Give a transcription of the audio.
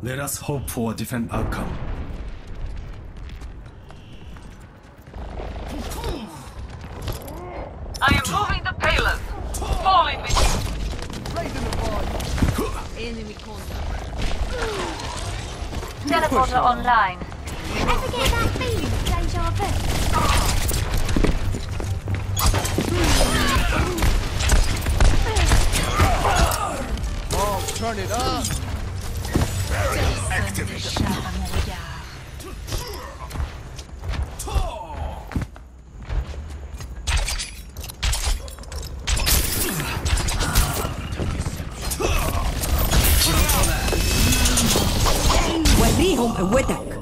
Let us hope for a different outcome. I am moving the payload. Fall in with me. Enemy contact. Teleporter online. Ever get that feeling of deja vu? Mom, turn it up. Barrier activate. وليهم قوتك